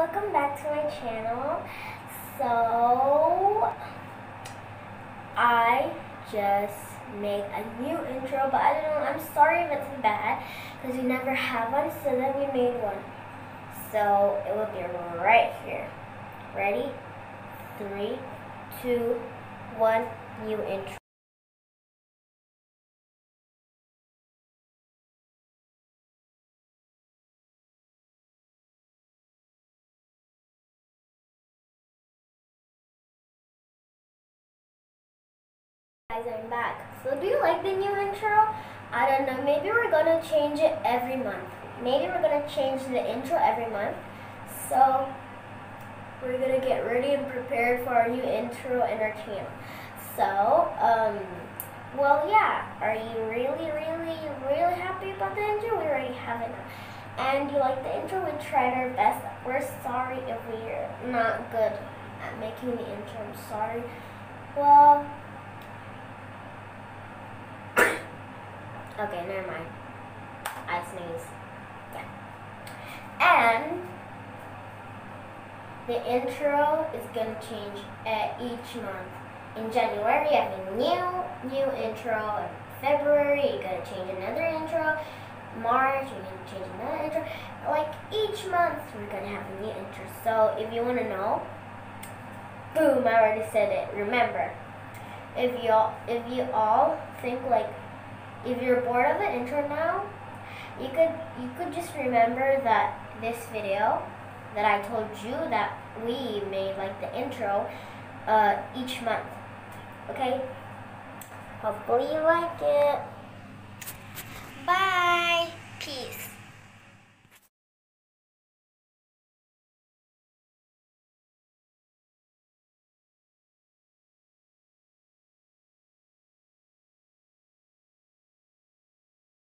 welcome back to my channel. So, I just made a new intro, but I don't know, I'm sorry if it's bad, because we never have one, so then we made one. So, it will be right here. Ready? Three, two, one, new intro. Guys I'm back. So do you like the new intro? I don't know. Maybe we're gonna change it every month. Maybe we're gonna change the intro every month. So we're gonna get ready and prepared for our new intro and our channel so um well yeah. Are you really really really happy about the intro? We already have it now. And you like the intro? We tried our best. We're sorry if we're not good at making the intro. I'm sorry. Well Okay, never mind. I sneeze. Yeah. And the intro is gonna change at each month. In January, I have a new new intro. In February, you're gonna change another intro. March, you're gonna change another intro. Like each month, we're gonna have a new intro. So if you wanna know, boom, I already said it. Remember, if you all if you all think like if you're bored of the intro now, you could you could just remember that this video that I told you that we made like the intro uh, each month. Okay? Hopefully you like it.